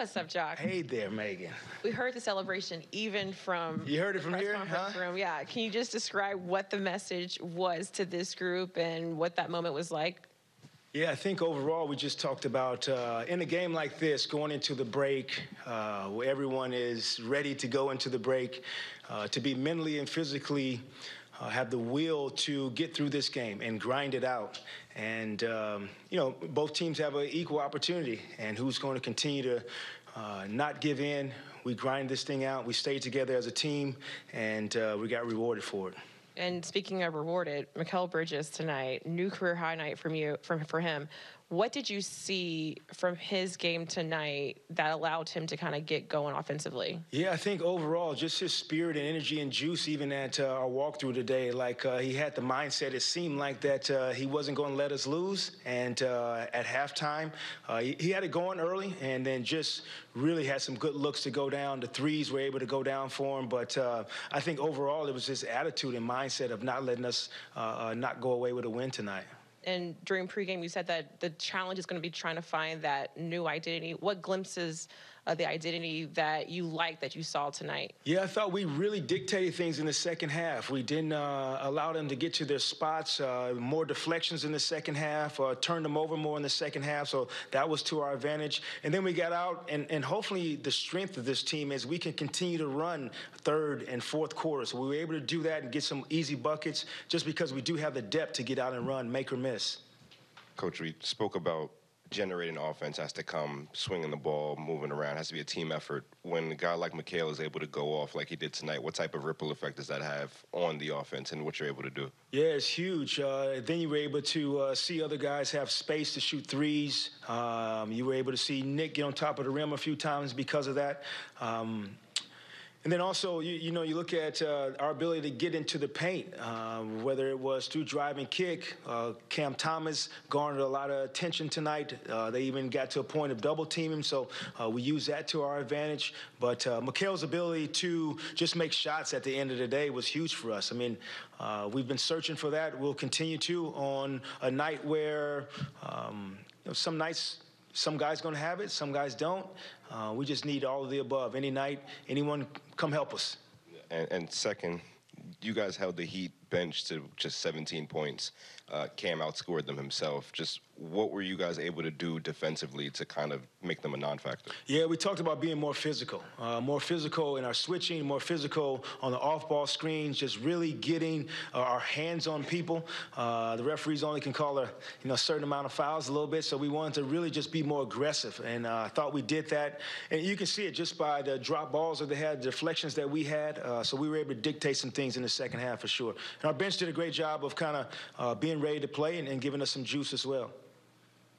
What's up, Jacque? Hey there, Megan. We heard the celebration even from You heard it from here, huh? room. Yeah. Can you just describe what the message was to this group and what that moment was like? Yeah, I think overall we just talked about uh, in a game like this, going into the break, uh, where everyone is ready to go into the break, uh, to be mentally and physically uh, have the will to get through this game and grind it out. And, um, you know, both teams have an equal opportunity, and who's going to continue to uh, not give in. We grind this thing out, we stayed together as a team, and uh, we got rewarded for it. And speaking of rewarded, Mikal Bridges tonight, new career high night from you from for him. What did you see from his game tonight that allowed him to kind of get going offensively? Yeah, I think overall, just his spirit and energy and juice, even at uh, our walkthrough today, like uh, he had the mindset. It seemed like that uh, he wasn't going to let us lose. And uh, at halftime, uh, he, he had it going early, and then just really had some good looks to go down. The threes were able to go down for him, but uh, I think overall, it was his attitude and mindset of not letting us not go away with a win tonight. And during pregame, you said that the challenge is going to be trying to find that new identity. What glimpses of the identity that you like that you saw tonight? Yeah, I thought we really dictated things in the second half. We didn't uh, allow them to get to their spots. Uh, more deflections in the second half. Uh, turned them over more in the second half. So that was to our advantage. And then we got out, and, and hopefully the strength of this team is we can continue to run third and fourth quarter. So we were able to do that and get some easy buckets just because we do have the depth to get out and run, make or miss. Coach, we spoke about generating offense has to come swinging the ball, moving around, has to be a team effort. When a guy like Mikal is able to go off like he did tonight, what type of ripple effect does that have on the offense and what you're able to do? Yeah, it's huge. Uh, then you were able to uh, see other guys have space to shoot threes. Um, you were able to see Nick get on top of the rim a few times because of that. Um, and then also, you, you know, you look at uh, our ability to get into the paint, um, whether it was through drive and kick. Uh, Cam Thomas garnered a lot of attention tonight. Uh, they even got to a point of double teaming, so uh, we use that to our advantage. But uh, Mikal's ability to just make shots at the end of the day was huge for us. I mean, uh, we've been searching for that. We'll continue to on a night where um, you know, some nights some guys to have it, some guys don't. Uh, we just need all of the above. Any night, anyone come help us. And, and second, you guys held the Heat bench to just 17 points. Uh, Cam outscored them himself. Just what were you guys able to do defensively to kind of make them a non-factor? Yeah, we talked about being more physical, uh, more physical in our switching, more physical on the off-ball screens, just really getting uh, our hands on people. Uh, the referees only can call a you know certain amount of fouls a little bit, so we wanted to really just be more aggressive, and uh, I thought we did that. And you can see it just by the drop balls that they had, the deflections that we had. Uh, so we were able to dictate some things in the second half for sure. Our bench did a great job of kind of uh, being ready to play and, and giving us some juice as well.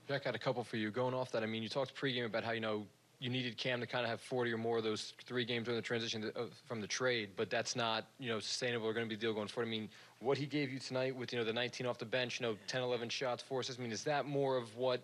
Jacque I had a couple for you. Going off that, I mean, you talked pregame about how you know you needed Cam to kind of have 40 or more of those three games during the transition to, uh, from the trade, but that's not you know sustainable or going to be the deal going forward. I mean, what he gave you tonight with you know the 19 off the bench, you know 10, 11 shots, assists. I mean, is that more of what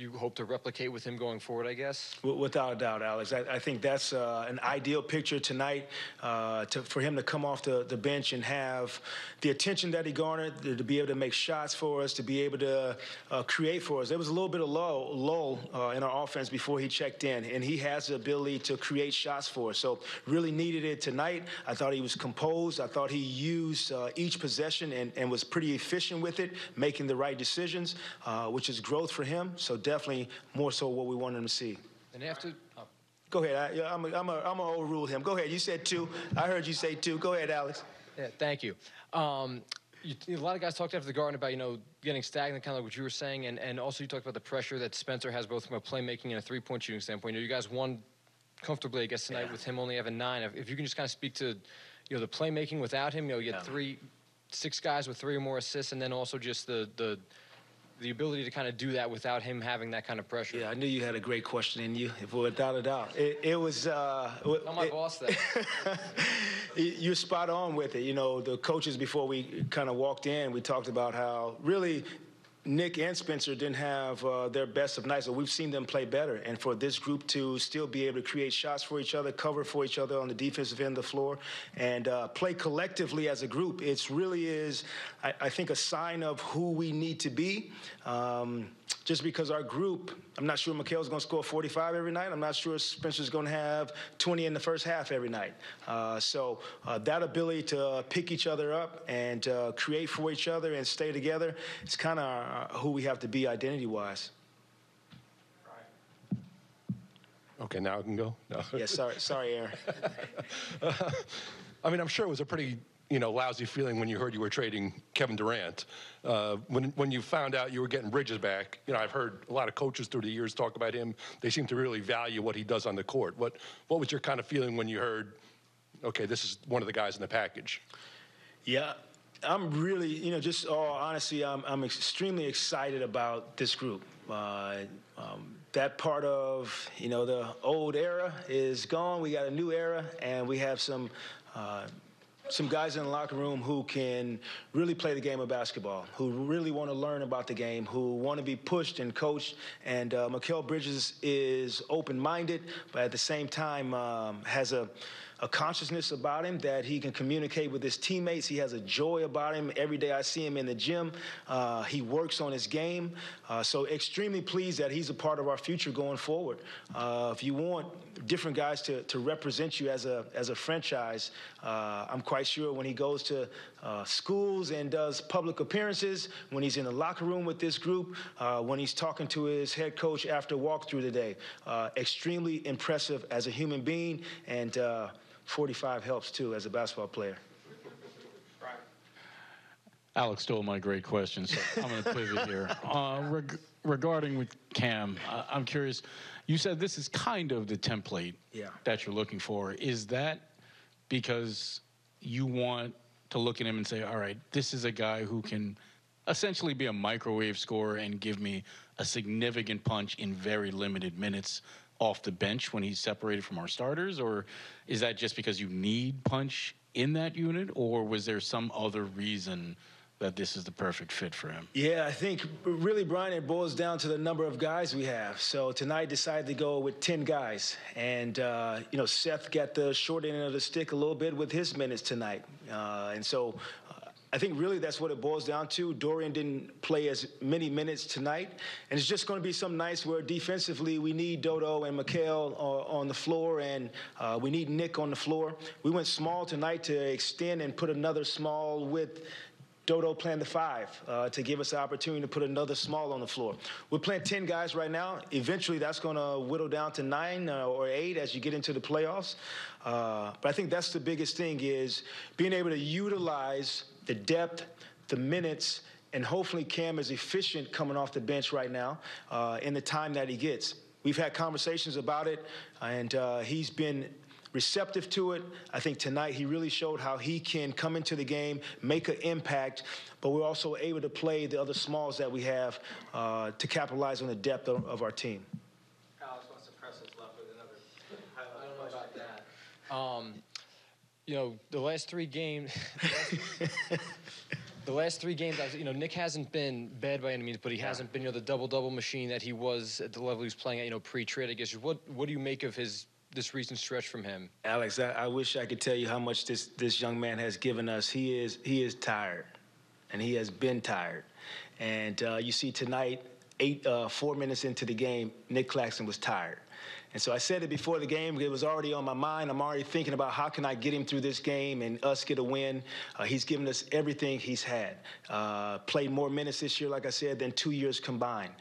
you hope to replicate with him going forward? I guess. Without a doubt, Alex. I, I think that's uh, an ideal picture tonight uh, to, for him to come off the, the bench and have the attention that he garnered, to, to be able to make shots for us, to be able to uh, create for us. There was a little bit of lull, lull uh, in our offense before he checked in, and he has the ability to create shots for us. So really needed it tonight. I thought he was composed. I thought he used uh, each possession and, and was pretty efficient with it, making the right decisions, uh, which is growth for him. So definitely more so what we wanted him to see. And after. Oh. Go ahead. I, yeah, I'm a, I'm a, I'm gonna overrule him. Go ahead. You said two. I heard you say two. Go ahead, Alex. Yeah, thank you. Um, you, a lot of guys talked after the Garden about you know getting stagnant, kind of like what you were saying, and, and also you talked about the pressure that Spencer has both from a playmaking and a three-point shooting standpoint. You, know, you guys won comfortably, I guess, tonight Yeah. with him only having nine. If, if you can just kind of speak to you know the playmaking without him, you know you had Yeah. three, six guys with three or more assists, and then also just the the the ability to kind of do that without him having that kind of pressure. Yeah, I knew you had a great question in you, without a doubt. It, it was. Uh, Tell my it- boss that. You're spot on with it. You know, the coaches before we kind of walked in, we talked about how really Nick and Spencer didn't have uh, their best of nights, but we've seen them play better. And for this group to still be able to create shots for each other, cover for each other on the defensive end of the floor, and uh, play collectively as a group, it really is, I, I, think, a sign of who we need to be. Um, just because our group, I'm not sure Mikal's going to score 45 every night. I'm not sure Spencer's going to have 20 in the first half every night. Uh, so uh, that ability to pick each other up and uh, create for each other and stay together is kind of uh, who we have to be identity-wise. Okay, now I can go. No. Yeah, sorry, sorry, Aaron. I mean, I'm sure it was a pretty you know, lousy feeling when you heard you were trading Kevin Durant. Uh, when, when you found out you were getting Bridges back, you know, I've heard a lot of coaches through the years talk about him. They seem to really value what he does on the court. What, what was your kind of feeling when you heard, okay, this is one of the guys in the package? Yeah, I'm really, you know, just all honestly, I'm, I'm extremely excited about this group. Uh, um, that part of, you know, the old era is gone. We got a new era, and we have some uh, some guys in the locker room who can really play the game of basketball, who really want to learn about the game, who want to be pushed and coached. And uh, Bridges is open-minded, but at the same time um, has a a consciousness about him that he can communicate with his teammates. He has a joy about him. Every day I see him in the gym, uh, he works on his game. Uh, so extremely pleased that he's a part of our future going forward. Uh, if you want different guys to, to represent you as a as a franchise, uh, I'm quite sure when he goes to uh, schools and does public appearances, when he's in the locker room with this group, uh, when he's talking to his head coach after walkthrough today, extremely impressive as a human being and 45 helps too as a basketball player. Alex stole my great question, so I'm going to pivot here. Uh, reg- regarding with Cam, uh, I'm curious. You said this is kind of the template yeah. that you're looking for. Is that because you want to look at him and say, all right, this is a guy who can essentially be a microwave scorer and give me a significant punch in very limited minutes off the bench when he's separated from our starters, or is that just because you need punch in that unit, or was there some other reason? that this is the perfect fit for him? Yeah, I think really, Brian, it boils down to the number of guys we have. So tonight, decided to go with 10 guys. And, uh, you know, Seth got the short end of the stick a little bit with his minutes tonight. Uh, and so I think really that's what it boils down to. Dorian didn't play as many minutes tonight, and it's just going to be some nights where defensively we need Dodo and Mikal uh, on the floor, and uh, we need Nick on the floor. We went small tonight to extend and put another small with Dodo playing the five uh, to give us the opportunity to put another small on the floor. We're playing 10 guys right now. Eventually, that's going to whittle down to nine uh, or eight as you get into the playoffs. Uh, but I think that's the biggest thing is being able to utilize the depth, the minutes, and hopefully Cam is efficient coming off the bench right now uh, in the time that he gets. We've had conversations about it, and uh, he's been receptive to it. I think tonight he really showed how he can come into the game, make an impact, but we're also able to play the other smalls that we have uh, to capitalize on the depth of, of our team. Alex wants to press his left with another. I don't know about that. Um, you know, the last three games. the last three games, was, you know, Nick hasn't been bad by any means, but he hasn't been, you know, the double-double machine that he was at the level he was playing at, you know, pre-trade. I guess. What What do you make of his this recent stretch from him? Alex, I, I wish I could tell you how much this this young man has given us. He is he is tired, and he has been tired. And uh, you see tonight, eight uh, four minutes into the game, Nick Claxton was tired. And so I said it before the game. It was already on my mind. I'm already thinking about how can I get him through this game and us get a win. Uh, he's given us everything he's had. Uh, played more minutes this year, like I said, than two years combined.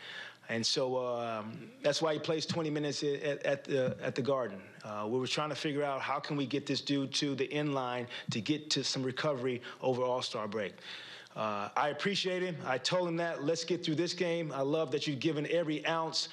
And so um, that's why he plays 20 minutes at, at the at the Garden. Uh, we were trying to figure out how can we get this dude to the end line to get to some recovery over All-Star break. Uh, I appreciate him. I told him that. Let's get through this game. I love that you've given every ounce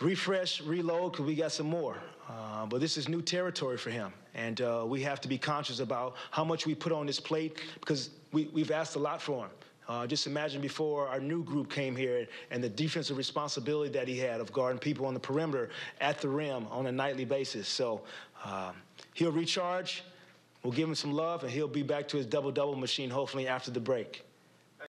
refresh, reload, because we got some more. Uh, but this is new territory for him. And uh, we have to be conscious about how much we put on this plate because we, we've asked a lot for him. Uh, just imagine before our new group came here and the defensive responsibility that he had of guarding people on the perimeter at the rim on a nightly basis. So uh, he'll recharge. We'll give him some love, and he'll be back to his double double machine hopefully after the break.